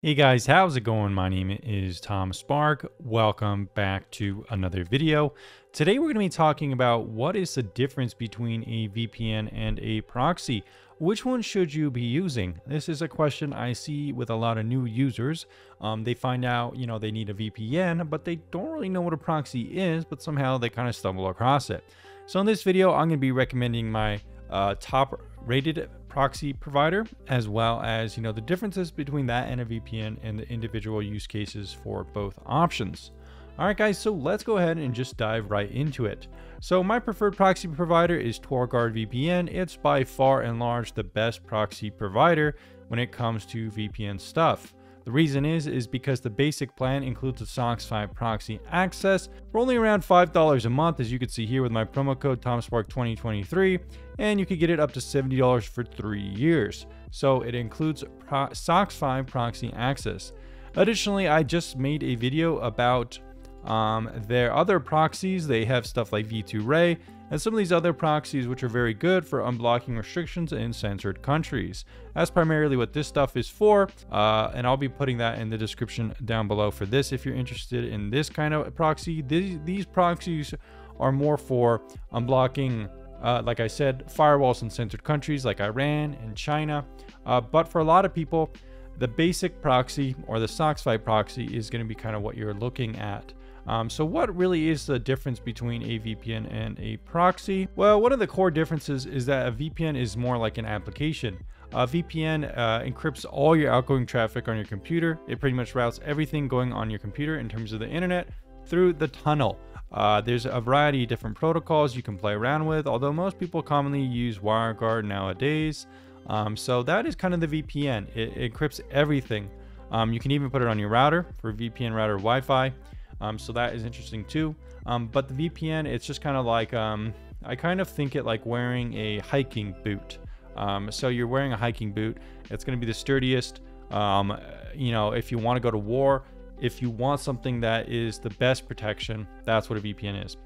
Hey guys, how's it going? My name is Tom Spark. Welcome back to another video. Today we're going to be talking about what is the difference between a VPN and a proxy. Which one should you be using? This is a question I see with a lot of new users. Um, they find out, you know, they need a VPN, but they don't really know what a proxy is, but somehow they kind of stumble across it. So in this video, I'm going to be recommending my uh, top rated proxy provider, as well as, you know, the differences between that and a VPN and the individual use cases for both options. All right, guys, so let's go ahead and just dive right into it. So my preferred proxy provider is TorGuard VPN. It's by far and large the best proxy provider when it comes to VPN stuff. The reason is, is because the basic plan includes a SOCKS 5 proxy access for only around $5 a month, as you can see here with my promo code TomSpark2023, and you could get it up to $70 for three years. So it includes Pro SOCKS 5 proxy access. Additionally, I just made a video about um, their other proxies. They have stuff like V2Ray and some of these other proxies which are very good for unblocking restrictions in censored countries. That's primarily what this stuff is for, uh, and I'll be putting that in the description down below for this if you're interested in this kind of proxy. These, these proxies are more for unblocking, uh, like I said, firewalls in censored countries like Iran and China. Uh, but for a lot of people, the basic proxy or the SOCKS 5 proxy is going to be kind of what you're looking at. Um, so what really is the difference between a VPN and a proxy? Well, one of the core differences is that a VPN is more like an application. A VPN uh, encrypts all your outgoing traffic on your computer. It pretty much routes everything going on your computer in terms of the internet through the tunnel. Uh, there's a variety of different protocols you can play around with, although most people commonly use WireGuard nowadays. Um, so that is kind of the VPN. It, it encrypts everything. Um, you can even put it on your router for VPN router Wi-Fi. Um, so that is interesting too. Um, but the VPN, it's just kind of like, um, I kind of think it like wearing a hiking boot. Um, so you're wearing a hiking boot. It's going to be the sturdiest. Um, you know, if you want to go to war, if you want something that is the best protection, that's what a VPN is.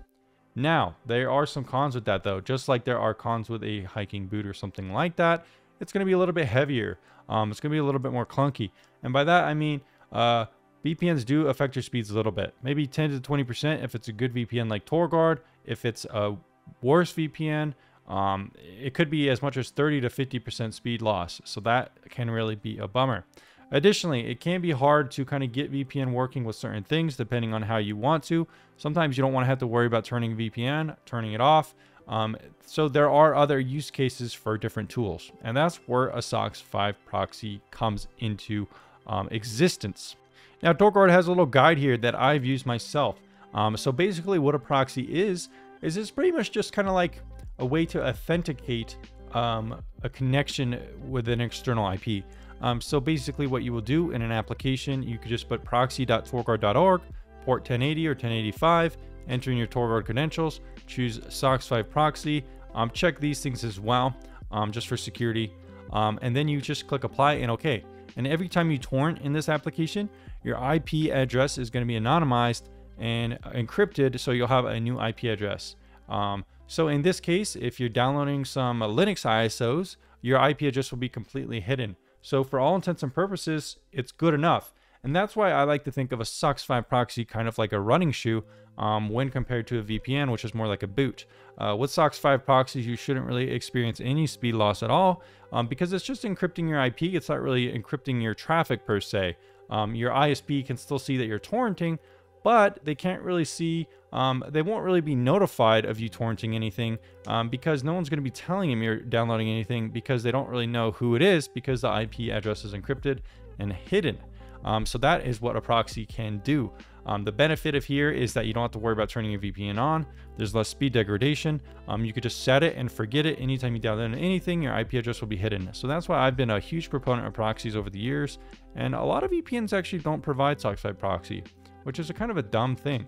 Now, there are some cons with that though. Just like there are cons with a hiking boot or something like that, it's going to be a little bit heavier. Um, it's going to be a little bit more clunky. And by that, I mean, uh, VPNs do affect your speeds a little bit, maybe 10 to 20% if it's a good VPN like TorGuard. If it's a worse VPN, um, it could be as much as 30 to 50% speed loss. So that can really be a bummer. Additionally, it can be hard to kind of get VPN working with certain things depending on how you want to. Sometimes you don't want to have to worry about turning VPN, turning it off. Um, so there are other use cases for different tools. And that's where a SOCKS 5 proxy comes into um, existence. Now, TorGuard has a little guide here that I've used myself. Um, so basically what a proxy is, is it's pretty much just kind of like a way to authenticate um, a connection with an external IP. Um, so basically what you will do in an application, you could just put proxy.torguard.org, port 1080 or 1085, enter in your TorGuard credentials, choose SOCKS 5 proxy, um, check these things as well, um, just for security. Um, and then you just click apply and okay. And every time you torrent in this application, your IP address is going to be anonymized and encrypted, so you'll have a new IP address. Um, so in this case, if you're downloading some Linux ISOs, your IP address will be completely hidden. So for all intents and purposes, it's good enough. And that's why I like to think of a SOCKS 5 proxy kind of like a running shoe um, when compared to a VPN, which is more like a boot. Uh, with SOCKS 5 proxies, you shouldn't really experience any speed loss at all um, because it's just encrypting your IP. It's not really encrypting your traffic per se. Um, your ISP can still see that you're torrenting, but they can't really see, um, they won't really be notified of you torrenting anything um, because no one's going to be telling them you're downloading anything because they don't really know who it is because the IP address is encrypted and hidden. Um, so that is what a proxy can do. Um, the benefit of here is that you don't have to worry about turning your VPN on. There's less speed degradation. Um, you could just set it and forget it. Anytime you download anything, your IP address will be hidden. So that's why I've been a huge proponent of proxies over the years. And a lot of VPNs actually don't provide SOCKS 5 proxy, which is a kind of a dumb thing.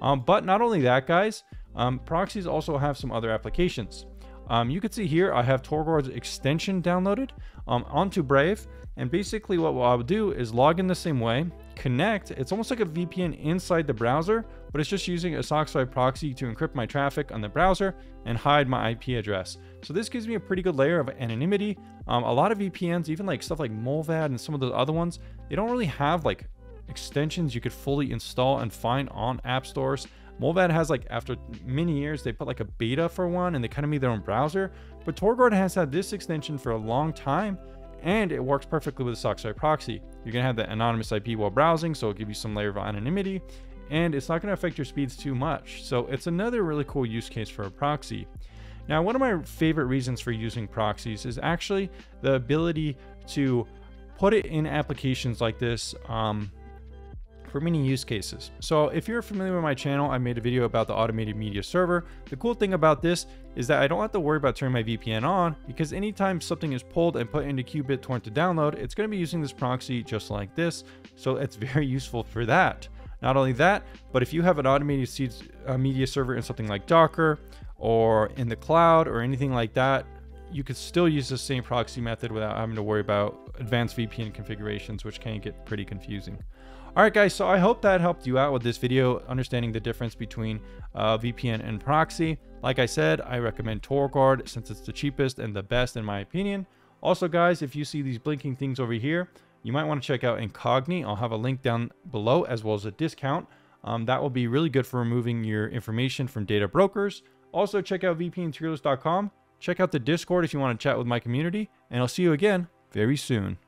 Um, but not only that, guys, um, proxies also have some other applications. Um, you can see here, I have TorGuard's extension downloaded um, onto Brave. And basically what I would do is log in the same way, Connect, it's almost like a VPN inside the browser, but it's just using a SOCKS proxy to encrypt my traffic on the browser and hide my IP address. So this gives me a pretty good layer of anonymity. Um, a lot of VPNs, even like stuff like Mullvad and some of the other ones, they don't really have like extensions you could fully install and find on app stores. Mullvad has like after many years they put like a beta for one and they kind of made their own browser. But Torguard has had this extension for a long time and it works perfectly with the SOCKS proxy. You're gonna have the anonymous IP while browsing, so it'll give you some layer of anonymity, and it's not gonna affect your speeds too much. So it's another really cool use case for a proxy. Now, one of my favorite reasons for using proxies is actually the ability to put it in applications like this um, for many use cases. So if you're familiar with my channel, I made a video about the automated media server. The cool thing about this is that I don't have to worry about turning my VPN on because anytime something is pulled and put into qBittorrent to download, it's going to be using this proxy just like this. So it's very useful for that. Not only that, but if you have an automated uh, media server in something like Docker or in the cloud or anything like that, you could still use the same proxy method without having to worry about advanced VPN configurations, which can get pretty confusing. All right, guys, so I hope that helped you out with this video, understanding the difference between uh, VPN and proxy. Like I said, I recommend TorGuard since it's the cheapest and the best in my opinion. Also, guys, if you see these blinking things over here, you might want to check out Incogni. I'll have a link down below as well as a discount. Um, that will be really good for removing your information from data brokers. Also, check out vpntierlist.com. Check out the Discord if you want to chat with my community, and I'll see you again very soon.